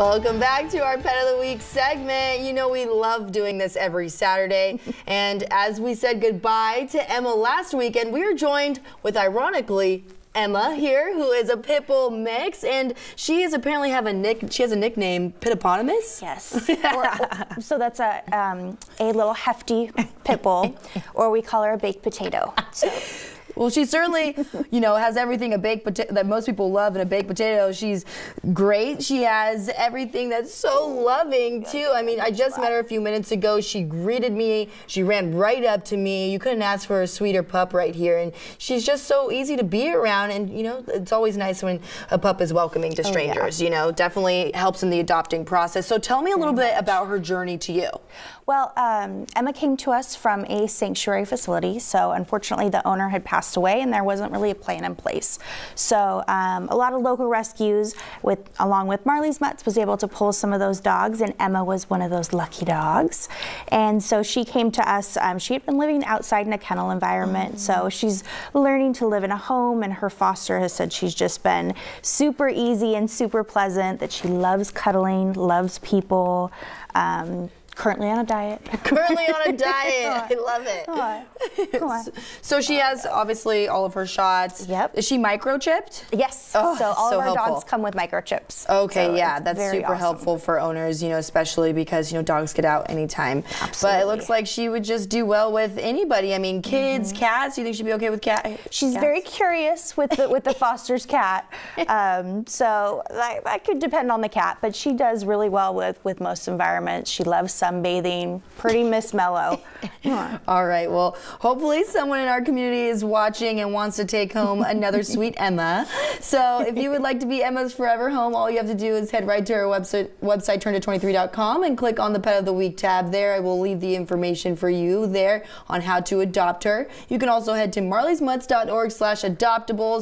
Welcome back to our Pet of the Week segment. You know, we love doing this every Saturday. and as we said goodbye to Emma last weekend, we are joined with, ironically, Emma here, who is a pit bull mix, and she is apparently have a nick. She has a nickname, Pitopotamus. Yes. or, or, so that's a um, a little hefty pit bull, or we call her a baked potato. So. Well, she certainly, you know, has everything a baked potato that most people love in a baked potato. She's great. She has everything that's so loving too. I mean, I just met her a few minutes ago. She greeted me. She ran right up to me. You couldn't ask for a sweeter pup right here, and she's just so easy to be around. And you know, it's always nice when a pup is welcoming to strangers. Oh, yeah. You know, definitely helps in the adopting process. So tell me a little bit about her journey to you. Well, um, Emma came to us from a sanctuary facility. So unfortunately, the owner had passed away, and there wasn't really a plan in place. So um, a lot of local rescues, with along with Marley's Mutts, was able to pull some of those dogs, and Emma was one of those lucky dogs. And so she came to us. Um, she had been living outside in a kennel environment, mm -hmm. so she's learning to live in a home. And her foster has said she's just been super easy and super pleasant. That she loves cuddling, loves people. Um, Currently on a diet. Currently on a diet. I love it. Come on. Come on. so she has obviously all of her shots. Yep. Is she microchipped? Yes. Oh, so all so of our helpful. dogs come with microchips. Okay, so yeah, that's super awesome. helpful for owners, you know, especially because, you know, dogs get out anytime. Absolutely. But it looks like she would just do well with anybody. I mean, kids, mm -hmm. cats, you think she'd be okay with cat? She's cats? very curious with the, with the foster's cat. Um, so that, that could depend on the cat, but she does really well with, with most environments. She loves sunbathing, pretty Miss Mellow. All right, well, hopefully someone in our community is watching and wants to take home another sweet Emma. So if you would like to be Emma's forever home, all you have to do is head right to our website, website turnto23.com and click on the Pet of the Week tab there. I will leave the information for you there on how to adopt her. You can also head to marleysmutts.org slash adoptables.